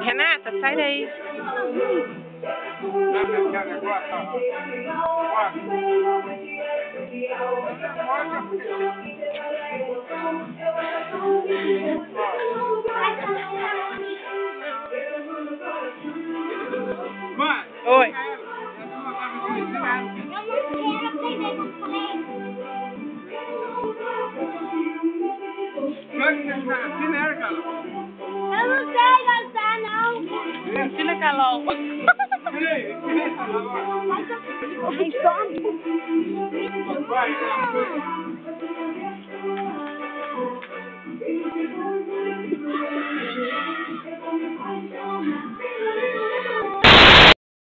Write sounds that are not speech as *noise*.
Renata, sai daí. Mãe, Ensina ela, Carol. Eu não sei cantar, não. Ensina a Carol. Ensina aí, ensina. Vai, vai. *laughs*